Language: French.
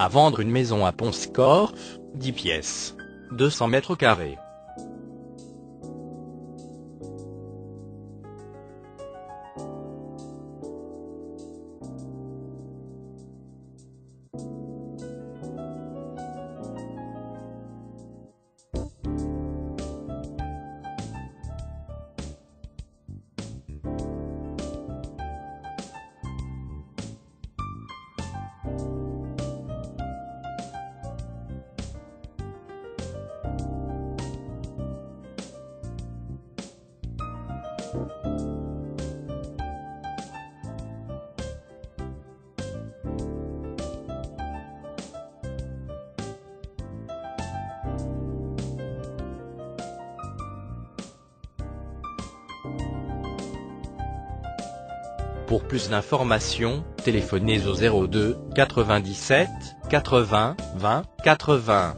À vendre une maison à Pont-Scorff, 10 pièces. 200 mètres carrés. Pour plus d'informations, téléphonez au 02 97 80 20 80.